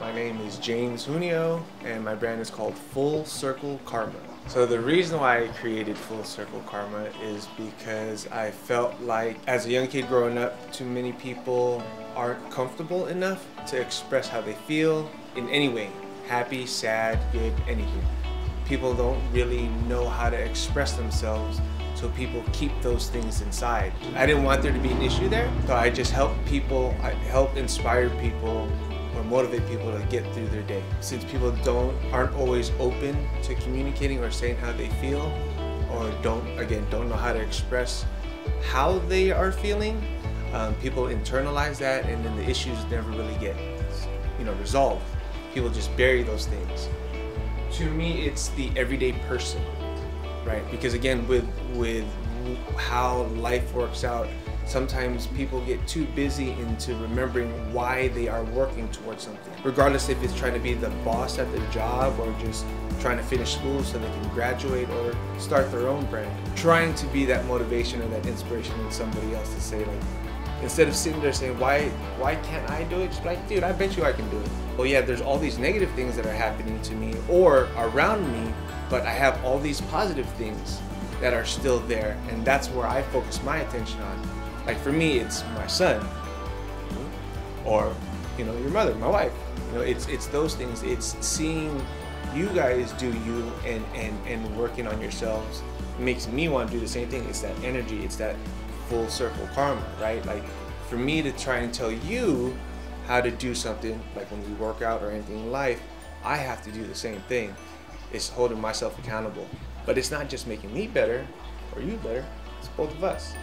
My name is James Junio, and my brand is called Full Circle Karma. So the reason why I created Full Circle Karma is because I felt like as a young kid growing up, too many people aren't comfortable enough to express how they feel in any way, happy, sad, good, anything. People don't really know how to express themselves so people keep those things inside. I didn't want there to be an issue there, so I just help people, I help inspire people or motivate people to get through their day. Since people don't aren't always open to communicating or saying how they feel or don't again don't know how to express how they are feeling, um, people internalize that and then the issues never really get you know resolved. People just bury those things. To me, it's the everyday person right? Because again, with with how life works out, sometimes people get too busy into remembering why they are working towards something. Regardless if it's trying to be the boss at their job or just trying to finish school so they can graduate or start their own brand. Trying to be that motivation or that inspiration in somebody else to say like, instead of sitting there saying why why can't I do it? Just like, dude, I bet you I can do it. Well, yeah, there's all these negative things that are happening to me or around me but I have all these positive things that are still there, and that's where I focus my attention on. Like for me, it's my son, or you know, your mother, my wife. You know, it's it's those things. It's seeing you guys do you and and and working on yourselves makes me want to do the same thing. It's that energy. It's that full circle karma, right? Like for me to try and tell you how to do something, like when we work out or anything in life, I have to do the same thing It's holding myself accountable. But it's not just making me better or you better, it's both of us.